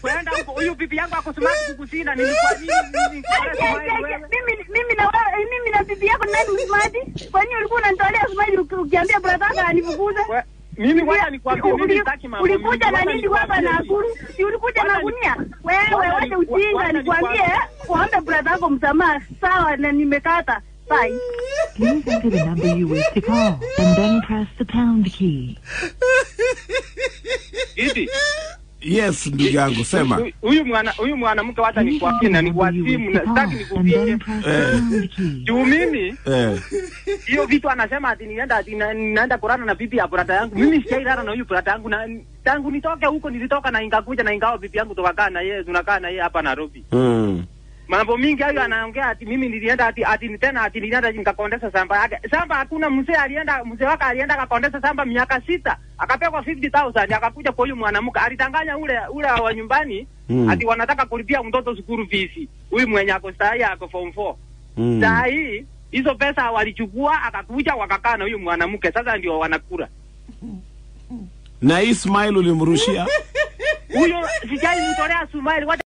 Kwenda huko huyu bibi yangu ako smart kukusina nilikuwa nini. Mimi mimi na wewe mimi na bibi yako nani usimadi Kwa nini ulikuwa unanitolea usmati ukiambia brother yako anifukuze? mimi wewe nikwambie mimi sitaki mambo. Ulikuja na nini hapa na akuru? Si ulikuja na gunia? Wewe wote ujinga nikwambie nikwambie. brother yako msamaha. Sawa na nimekata. Bye. Please enter the number you wish to call and then press the pound key. Iti. Yes, ndugu yangu sema. Huyu- Huyu mwana huyu mwanamke hata ni kwa kina ni kwa wish na sitaki Eh. Juu mimi Eh. hiyo vitu anasema ati nienda ati naenda kurana na bibi ya brata yangu. Mimi sijairana na huyu brata yangu na tangu nitoke huko nilitoka na ingakuja na ingao bibi yangu tukakaa na yeye tunakaa na yeye hapa Nairobi. Mm. Mambo mingi hayo anaongea ati mimi nilienda ati ati tena ati nilienda nikakondesa samba yake. Samba hakuna mzee alienda mzee wake alienda akakondesa samba miaka sita. Akapewa 50000 akakuja kwa huyu mwanamke alitanganya ule ule wa nyumbani Mm. ati wanataka kulipia mtoto school fees. Huyu mwenye ako stai ako form 4. Mm. Saa hii hizo pesa walichukua akakuja wakakaa na huyu mwanamke sasa ndio wanakula. Na Ismail ulimrushia? Huyo sijai mtolea Sumaili